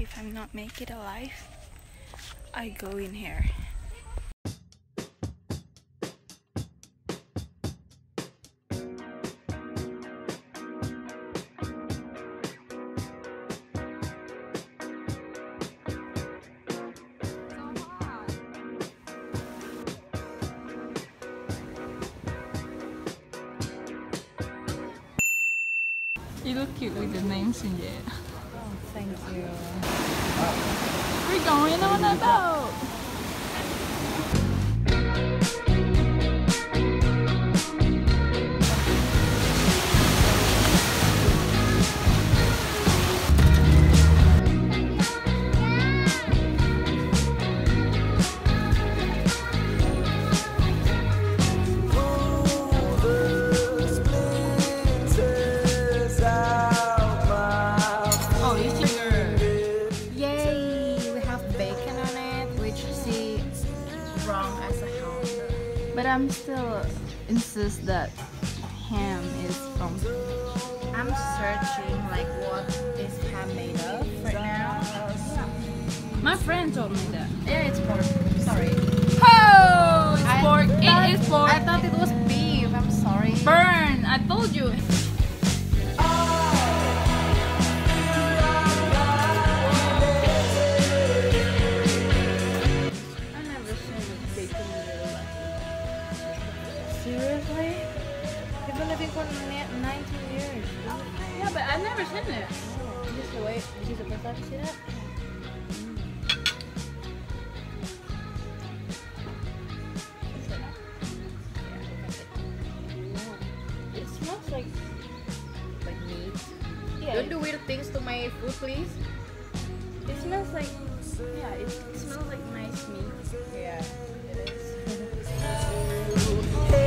If I'm not make it alive, I go in here. You look cute with the names in it. Thank you. We're going on a boat. Wrong as a ham. But I'm still insist that ham is from. I'm searching like what is ham made of right now. My friend told me that. Yeah, it's pork. Sorry. This is the way. This is the first time you see that. It smells like like meat. Yeah, Don't do weird things to my food, please. it smells like yeah, it, it smells like nice meat. Yeah, it is.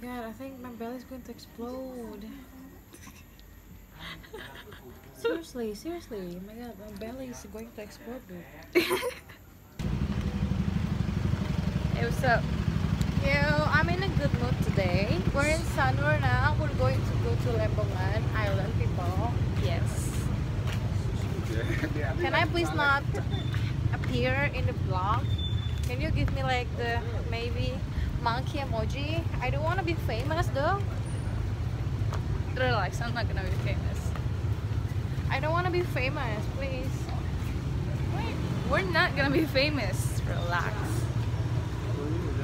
God, I think my belly's going to explode. seriously, seriously. Oh my God, my belly is going to explode. hey, what's up? Yo, I'm in a good mood today. We're in Sanur. We're going to go to Lembongan. Can I please not appear in the vlog? Can you give me like the maybe monkey emoji? I don't want to be famous though. Relax, I'm not gonna be famous. I don't want to be famous, please. We're not gonna be famous. Relax.